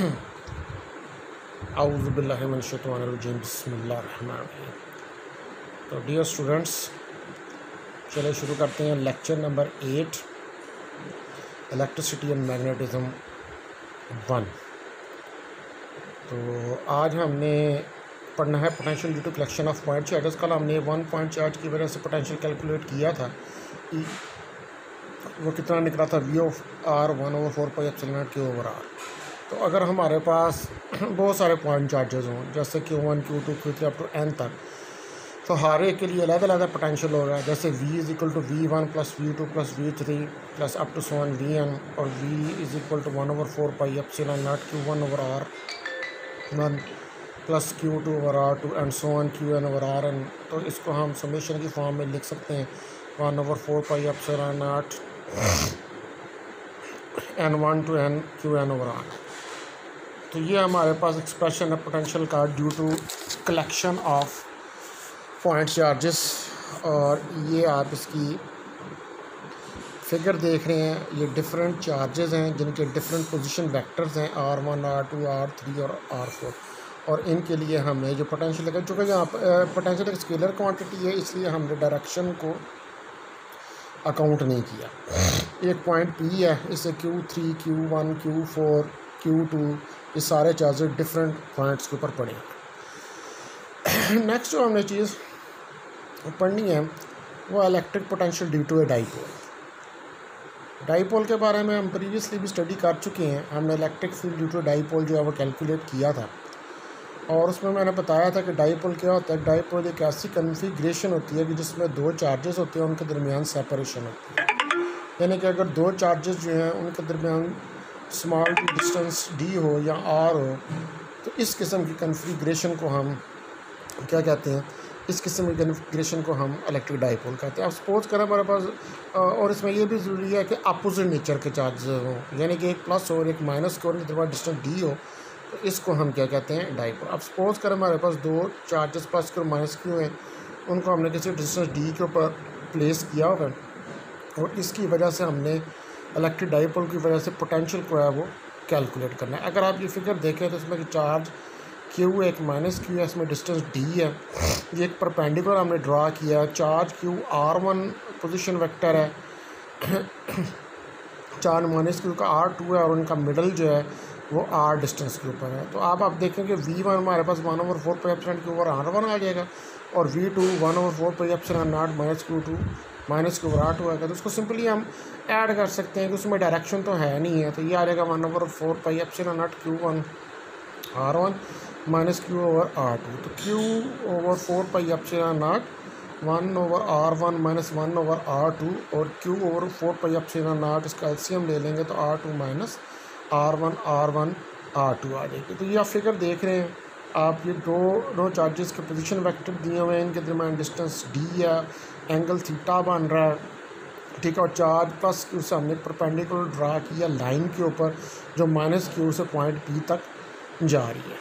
आउज़बिल्लिमिनशैतानिर्रजीम बसमीम तो dear students चले शुरू करते हैं lecture number eight electricity and magnetism one तो आज हमने पढ़ना है potential due to collection of point charges कल हमने वन पॉइंट चार्ज की वजह से पोटेंशियल कैलकुलेट किया था वो कितना निकला था? V of R one over four pi epsilon के ओवर आर तो अगर हमारे पास बहुत सारे पॉइंट चार्जेस हों, जैसे Q one Q two Q three up to N तक तो हर एक के लिए अलग अलग पोटेंशियल हो रहा है। जैसे v is equal to V one plus V two plus V three plus up to so on V N और v is equal to one over four pi epsilon naught Q one over R one plus Q two over R two and so on Q N over R N तो इसको हम summation की form में लिख सकते हैं। One over four pi epsilon naught N one to N Q N over R तो ये हमारे पास एक्सप्रेशन है पोटेंशियल का due to collection of point charges और ये आप इसकी फिगर देख रहे हैं, ये डिफरेंट चार्जेस हैं, जिनके डिफरेंट पोजीशन वेक्टर्स हैं R one R two R three और आर फोर और इनके लिए हमने जो पोटेंशियल लगा चूँकि यहाँ पोटेंशियल एक स्केलर क्वांटिटी है, इसलिए हमने डायरेक्शन को अकाउंट नहीं किया। एक पॉइंट पी है, इसे Q three Q one Q four Q two ये सारे चार्जेस डिफरेंट पॉइंट्स के ऊपर पड़े नेक्स्ट जो हमने चीज़ पढ़नी है, वो electric potential due to a dipole dipole के बारे में हम प्रीवियसली भी स्टडी कर चुके हैं। हमने electric field due to dipole जो है वो कैलकुलेट किया था। और उसमें मैंने बताया था कि डाईपोल क्या होता है। डाईपोल एक ऐसी कन्फिग्रेशन होती है कि जिसमें दो चार्जेस होते हैं, उनके दरमियान सेपरेशन होती है। यानी कि अगर दो चार्जेस जो हैं, उनके दरमियान स्मॉल डिस्टेंस डी हो या आर हो तो इस किस्म की कन्फिग्रेशन को हम, क्या कहते हैं? इस किस्म की कन्फिग्रेशन को हम इलेक्ट्रिक डाईपोल कहते हैं। अब सपोज़ करें हमारे पास और इसमें यह भी ज़रूरी है कि अपोजिट नेचर के चार्जेस हों, यानी कि एक प्लस हो और एक माइनस को उनके दरबार डिस्टेंस डी हो तो इसको हम क्या कहते हैं? डाइपोल अब सपोज़ करें हमारे पास दो चार्जेस प्लस के और माइनस क्यों हैं, उनको हमने किसी डिस्टेंस डी के ऊपर प्लेस किया होगा, और इसकी वजह से हमने इलेक्ट्रिक डाईपोल की वजह से पोटेंशियल को है वो कैलकुलेट करना है। अगर आप ये फिगर देखें तो इसमें चार्ज क्यू एक माइनस क्यू है, इसमें डिस्टेंस डी है। ये एक परपेंडिकुलर हमने ड्रा किया charge Q R one position vector है। चार्ज माइनस क्यू का आर टू है और उनका मिडल जो है, वो आर डिस्टेंस के ऊपर है। तो आप आप देखेंगे वी वन हमारे पास वन ओवर फोर पर एप्सलेंट के ऊपर आर वन आ जाएगा और V two one over four pi epsilon naught minus Q two minus के ऊपर टू आएगा तो उसको सिंपली हम ऐड कर सकते हैं कि उसमें डायरेक्शन तो है नहीं है तो ये आ जाएगा one over four pi epsilon naught Q one R one minus Q over R two तो Q over four pi epsilon naught one over R one minus one over R two और Q over four pi epsilon naught इसका LCM ले लेंगे तो R two minus R one R one R two आ जाएगी। तो ये आप figure देख रहे हैं, आप ये दो दो चार्जेस के पोजीशन वेक्टर दिए हुए हैं, इनके दरमियान डिस्टेंस डी है एंगल थीटा बन रहा है। ठीक है, और चार्ज प्लस क्यू से हमने परपेंडिकुलर ड्रा किया लाइन के ऊपर, जो माइनस क्यू से पॉइंट पी तक जा रही है।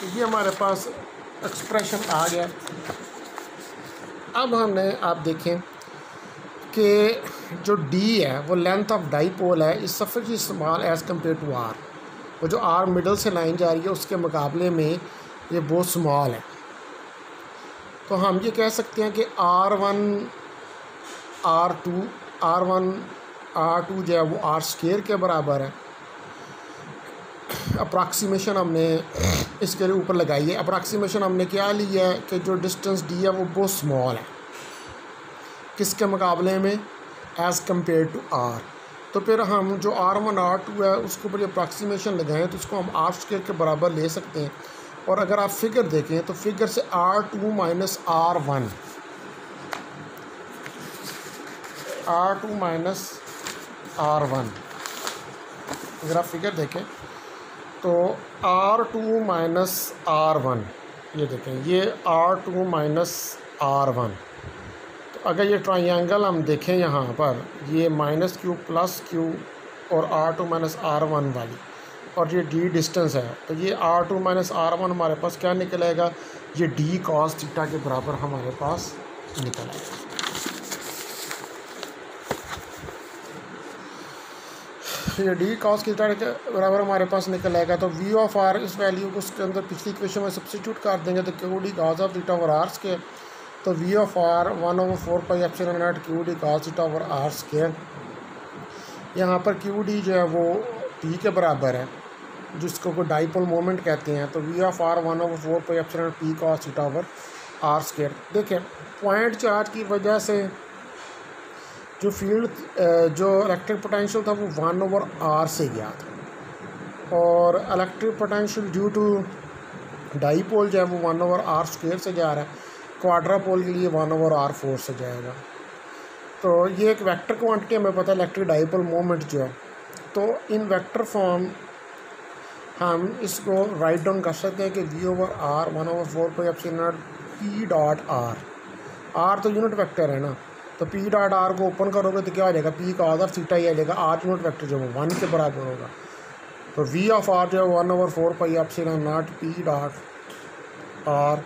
तो ये हमारे पास एक्सप्रेशन आ गया। अब हमने, आप देखें कि जो डी है, वो लेंथ ऑफ़ डाईपोल है, इस सफ़र की इस्तेमाल एज़ कंपेयर टू आर वो जो आर मिडल से लाइन जा रही है, उसके मुकाबले में ये बहुत स्मॉल है। तो हम ये कह सकते हैं कि R one R two R one R two जो है वो आर स्केयर के बराबर है। अप्रॉक्सीमेशन हमने इसके लिए ऊपर लगाई है। अप्रॉक्सीमेशन हमने क्या ली है कि जो डिस्टेंस डी है वो बहुत स्मॉल है। किसके मुकाबले में? एज़ कंपेयर टू आर तो फिर हम जो आर वन आर टू है, उसके ऊपर अप्रॉक्सीमेशन लगाएँ तो उसको हम आर स्केयर के बराबर ले सकते हैं। और अगर आप फिगर देखें तो फिगर से R two minus R one R two minus R one अगर आप फिगर देखें तो R two minus R one ये देखें, ये R two minus R one तो अगर ये ट्राइंगल हम देखें यहाँ पर, ये माइनस क्यू प्लस क्यू और R two minus R one वाली और ये डी डिस्टेंस है। तो ये R two minus R one हमारे पास क्या निकलेगा? ये डी कॉस थीटा के बराबर हमारे पास निकल आएगा ये डी कॉस की के बराबर हमारे पास निकल आएगा तो वी ऑफ़ आर इस वैल्यू को उसके अंदर पिछली इक्वेशन में सब्सिट्यूट कर देंगे तो Q D cos of theta over R square तो V of R one over four pi epsilon naught Q D cos theta over R square यहाँ पर क्यू डी जो है वो पी के बराबर है। जिसको कोई डाइपोल मोमेंट कहते हैं तो V of R one over four pi epsilon P cos theta over R square देखें पॉइंट चार्ज की वजह से जो फ़ील्ड जो इलेक्ट्रिक पोटेंशियल था वो वन ओवर आर से गया था। और electric potential due to dipole जो है वो वन ओवर आर स्क्वेयर से जा रहा है। क्वाड्रा पोल के लिए वन ओवर आर फोर से जाएगा। तो ये एक वेक्टर क्वांटिटी हमें पता है इलेक्ट्रिक डाईपोल मोमेंट जो है। तो इन वेक्टर फॉर्म हम इसको राइट डाउन कर सकते हैं कि V over R one over four pi epsilon P dot R R तो यूनिट वेक्टर है ना तो पी डॉट आर को ओपन करोगे तो क्या हो जाएगा? पी का आदर सीटा ही आ जाएगा आर यूनिट वेक्टर जो है वन के बराबर होगा। तो वी ऑफ़ आर जो है वन ओवर फोर पाई से नॉट पी डॉट आर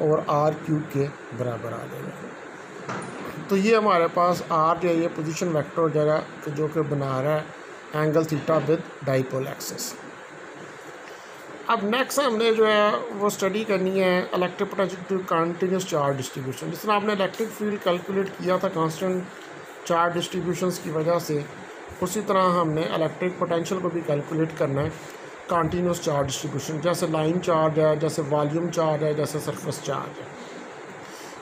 और आर क्यूब के बराबर आ जाएगा। तो ये हमारे पास आर जो है ये पोजीशन वेक्टर हो जाएगा जो कि बना रहा है angle theta with dipole axis अब नेक्स्ट हमने जो है, वो स्टडी करनी है electric potential continuous charge distribution जिस तरह आपने इलेक्ट्रिक फ़ील्ड कैलकुलेट किया था कांस्टेंट चार्ज डिस्ट्रीब्यूशन की वजह से, उसी तरह हमने इलेक्ट्रिक पोटेंशियल को भी कैलकुलेट करना है कंटिन्यूस चार्ज डिस्ट्रीब्यूशन जैसे लाइन चार्ज है, जैसे वॉल्यूम चार्ज है, जैसे सरफेस चार्ज है।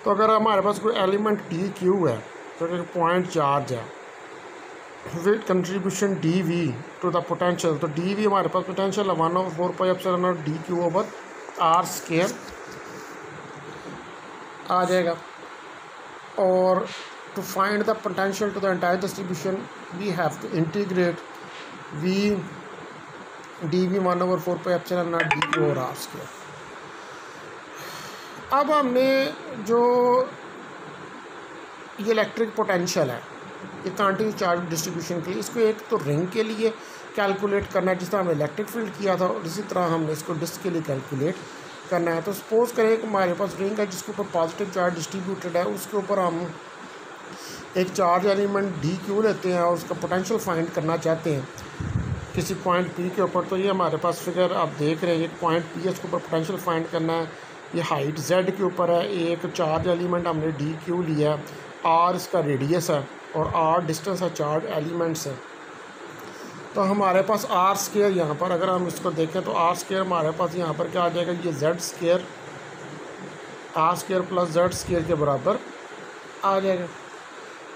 तो अगर हमारे पास कोई एलिमेंट डी क्यू है तो पॉइंट चार्ज है with contribution D V to the potential तो डी वी हमारे पास पोटेंशियल है one over four pi epsilon और D Q over R square आ जाएगा। और to find the potential to the entire distribution we have to integrate V D V one over four pi epsilon naught D Q over R square अब हमने जो ये electric potential है ये कांटिंग charge distribution के लिए। इसको एक तो रिंग के लिए कैलकुलेट करना है, जिस तरह हमने इलेक्ट्रिक फ़ील्ड किया था, और इसी तरह हमने इसको डिस्क के लिए कैलकुलेट करना है। तो सपोज़ करें कि हमारे पास रिंग है, जिसके ऊपर पॉजिटिव चार्ज डिस्ट्रीब्यूटेड है, उसके ऊपर हम एक चार्ज एलिमेंट डी क्यू लेते हैं, और उसका पोटेंशियल फाइंड करना चाहते हैं किसी पॉइंट पी के ऊपर। तो ये हमारे पास फिगर आप देख रहे हैं एक पॉइंट पी है उसके ऊपर पोटेंशियल फाइंड करना है। ये हाइट जेड के ऊपर है, एक चार्ज एलिमेंट हमने डी क्यू लिया है आर इसका रेडियस है। और आर डिस्टेंस है चार्ज एलिमेंट्स है। तो हमारे पास आर स्केयर यहाँ पर, अगर हम इसको देखें तो आर स्केयर हमारे पास यहाँ पर क्या आ जाएगा? ये Z square R square plus Z square के बराबर आ जाएगा।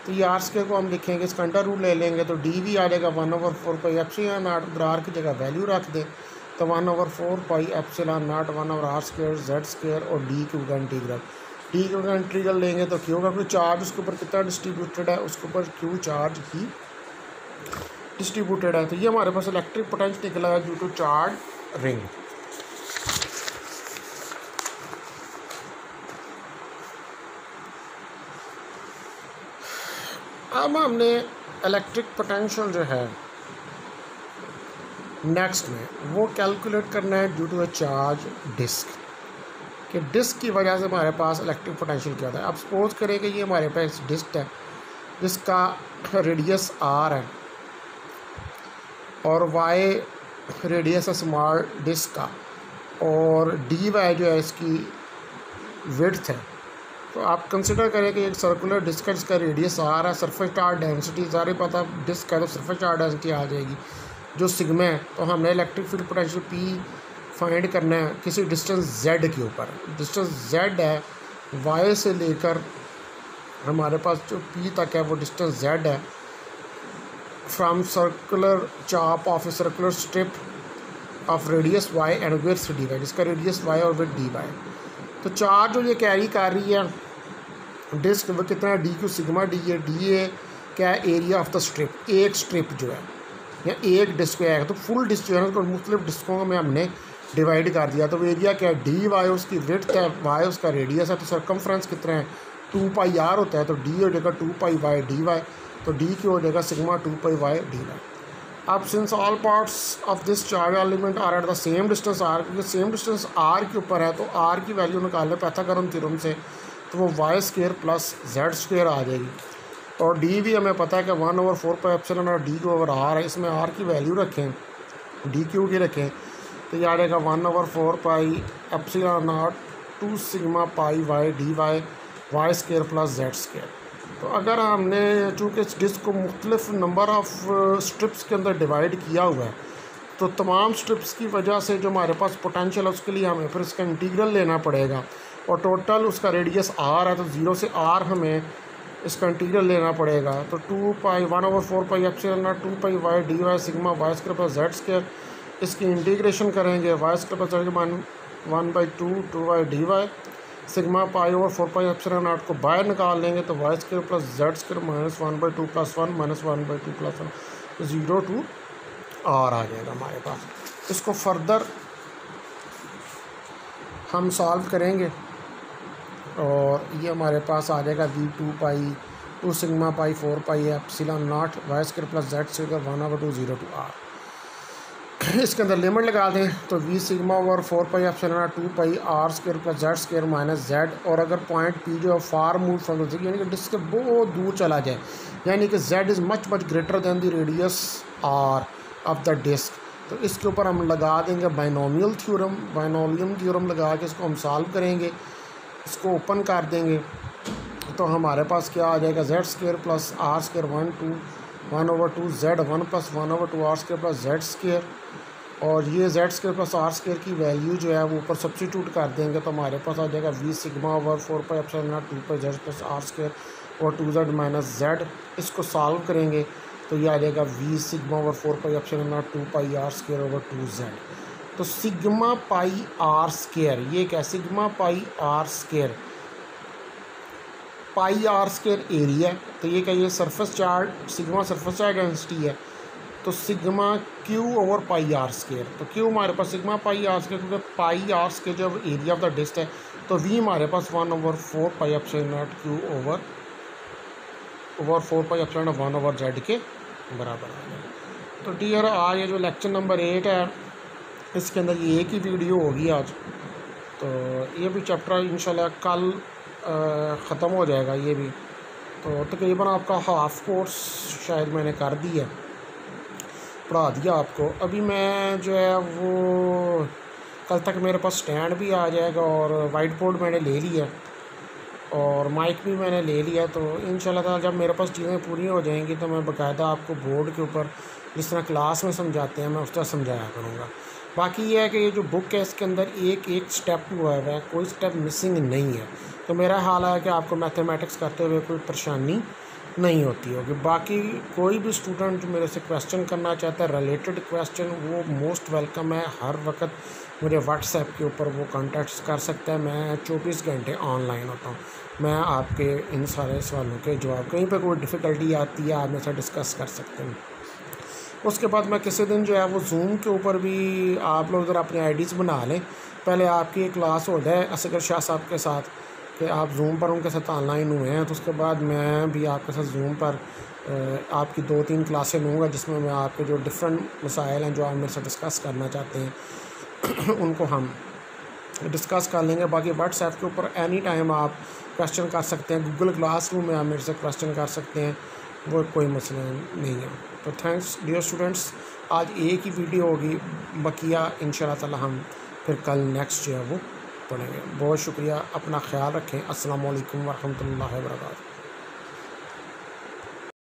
तो ये आर स्केयर को हम लिखेंगे, इसका अंडर रूट ले लेंगे तो डी वी आ जाएगा one over four pi epsilon naught उधर आर की जगह वैल्यू रख दें। तो one over four pi epsilon naught one over R square Z square और डी क्यू का इंटीग्रल क्यू का इंटीग्रल लेंगे तो क्यू? का कोई चार्ज उसके ऊपर कितना डिस्ट्रीब्यूटेड है, उसके ऊपर क्यू चार्ज ही डिस्ट्रीब्यूटेड है। तो ये हमारे पास इलेक्ट्रिक पोटेंशियल निकला है ड्यू टू चार्ज रिंग अब हमने इलेक्ट्रिक पोटेंशियल जो है नेक्स्ट में वो कैलकुलेट करना है due to a charge disc कि डिस्क की वजह से हमारे पास इलेक्ट्रिक पोटेंशियल क्या होता है। अब सपोज़ करें कि ये हमारे पास डिस्क है, जिसका रेडियस आर है और वाई रेडियस है स्मॉल डिस्क का और डी वाई जो है इसकी विड्थ है। तो आप कंसिडर करें कि एक सर्कुलर डिस्क है, जिसका रेडियस आर है सरफेस चार्ज डेंसिटी सारे पता डिस्क है तो सरफेस चार्ज डेंसिटी आ जाएगी। जो सिग्मा है तो हमने electric field potential P find करना है किसी डिस्टेंस जेड के ऊपर। डिस्टेंस जेड है वाई से लेकर हमारे पास जो पी तक है, वो डिस्टेंस जेड है। फ्रॉम सर्कुलर चाप of a circular strip of radius Y and with D Y जिसका रेडियस वाई और विथ डी वाई तो चार जो ये कैरी कर रही है डिस्क वो कितना है? D Q sigma D A D A क्या है? एरिया ऑफ़ द स्ट्रिप एक स्ट्रिप जो है। या एक डिस्क आएगा तो फुल डिस्क जो है उसको मुख्तलिफ़ डिस्कों में हमने डिवाइड कर दिया। तो एरिया क्या है? डी वाई उसकी विथ है? वाई उसका रेडियस है। तो सरकमफ्रेंस कितना है? टू पाई आर होता है। तो डी हो जाएगा two pi Y D Y तो डी क्यों हो जाएगा sigma two pi Y D Y अब since all parts of this charge element are at the same distance R क्योंकि सेम डिस्टेंस आर के ऊपर है तो आर की वैल्यू निकाल लें पैथागोरम थ्योरम से तो वो Y square plus Z square आ जाएगी। और डी भी हमें पता है कि one over four pi epsilon और डी को ओवर आर है। इसमें आर की वैल्यू रखें। डी क्यू की रखें। तो ये आ जाएगा one over four pi epsilon naught two sigma pi Y D Y Y square plus Z square तो अगर हमने चूँकि इस डिस्क को मुख्तलिफ़ नंबर ऑफ़ स्ट्रिप्स के अंदर डिवाइड किया हुआ है तो तमाम स्ट्रिप्स की वजह से जो हमारे पास पोटेंशियल है, उसके लिए हमें फिर इसका इंटीग्रल लेना पड़ेगा। और टोटल उसका रेडियस आर है तो ज़ीरो से आर हमें इसका इंटीग्रल लेना पड़ेगा। तो two pi one over four pi F C two pi Y D Y sigma Y square plus Z square इसकी इंटीग्रेशन करेंगे Y square plus Z one one by two two Y D Y sigma pi over four pi F naught को बाहर निकाल लेंगे तो Y square plus Z square minus one by two plus one minus one by two plus one zero to R आ जाएगा हमारे पास। इसको further हम solve करेंगे और ये हमारे पास आ जाएगा V two pi two sigma pi four pi epsilon naught Y square plus Z square one over two zero to R इसके अंदर लिमिट लगा दें तो V sigma over four pi epsilon two pi R square plus Z square minus Z और अगर point P जो है फार move from the यानी कि डिस्क बहुत दूर चला जाए, यानी कि Z is much much greater than the radius R of the disc तो इसके ऊपर हम लगा देंगे बाइनोमियल थ्योरम बाइनोमियम थ्योरम लगा के इसको हम सॉल्व करेंगे, इसको ओपन कर देंगे तो हमारे पास क्या आ जाएगा? Z square plus R square one two one over two Z, one plus one over two R square plus Z square और ये Z square plus R square की वैल्यू जो है वो ऊपर सब्सिट्यूट कर देंगे तो हमारे पास आ जाएगा V sigma over four pi epsilon naught two pi Z plus R square और टू जेड माइनस जेड इसको सॉल्व करेंगे तो ये आ जाएगा V sigma over four pi epsilon naught two pi R square over two Z तो sigma pi R square ये क्या sigma pi R square pi R square area तो ये ये surface charge sigma surface charge density है तो sigma Q over pi R square तो Q हमारे पास सिग्मा पाई आर स्केयर क्योंकि पाई आर स्केयर जो एरिया ऑफ़ द डिस्ट है तो वी हमारे पास one over four pi epsilon naught Q over over four pi epsilon one over Z के बराबर जाएगा तो डियर आज ये जो लेक्चर नंबर एट है, इसके अंदर ये एक ही वीडियो होगी आज तो ये भी चैप्टर इंशाल्लाह कल ख़त्म हो जाएगा ये भी। तो तकरीबन आपका हाफ़ कोर्स शायद मैंने कर दिया। पढ़ा दिया आपको। अभी मैं जो है वो कल तक मेरे पास स्टैंड भी आ जाएगा और वाइट बोर्ड मैंने ले लिया और माइक भी मैंने ले लिया तो इन जब मेरे पास चीज़ें पूरी हो जाएँगी तो मैं बाकायदा आपको बोर्ड के ऊपर जिस तरह क्लास में समझाते हैं मैं उस तरह समझाया करूँगा। बाकी ये है कि ये जो बुक है इसके अंदर एक एक स्टेप हुआ है, कोई स्टेप मिसिंग नहीं है। तो मेरा हाल है कि आपको मैथमेटिक्स करते हुए कोई परेशानी नहीं होती होगी। बाकी कोई भी स्टूडेंट मेरे से क्वेश्चन करना चाहता है रिलेटेड क्वेश्चन वो मोस्ट वेलकम है। हर वक्त मुझे व्हाट्सएप के ऊपर वो कॉन्टेक्ट कर सकता है। मैं चौबीस घंटे ऑनलाइन होता हूँ। मैं आपके इन सारे सवालों के जवाब, कहीं पर कोई डिफ़िकल्टी आती है, आप मेरे साथ डिस्कस कर सकते हैं। उसके बाद मैं किसी दिन जो है, वो जूम के ऊपर भी आप लोग ज़रा अपनी आईडीज़ बना लें। पहले आपकी क्लास हो जाए, असगर शाह साहब के साथ। कि आप जूम पर उनके साथ ऑनलाइन हुए हैं तो उसके बाद मैं भी आपके साथ जूम पर आपकी दो तीन क्लासें लूँगा, जिसमें मैं आपके जो डिफरेंट मसाइल हैं, जो आप मेरे साथ डिस्कस करना चाहते हैं, उनको हम डिस्कस कर लेंगे। बाकी व्हाट्सएप के ऊपर एनी टाइम आप क्वेश्चन कर सकते हैं। गूगल क्लास रूम में आप मेरे से क्वेश्चन कर सकते हैं। वो कोई मसला नहीं है। तो थैंक्स डियर स्टूडेंट्स आज एक ही वीडियो होगी। बकिया इन हम फिर कल नेक्स्ट जो है वो पढ़ेंगे। बहुत शुक्रिया। अपना ख्याल रखें। असल वरहमल वबरकातुहू।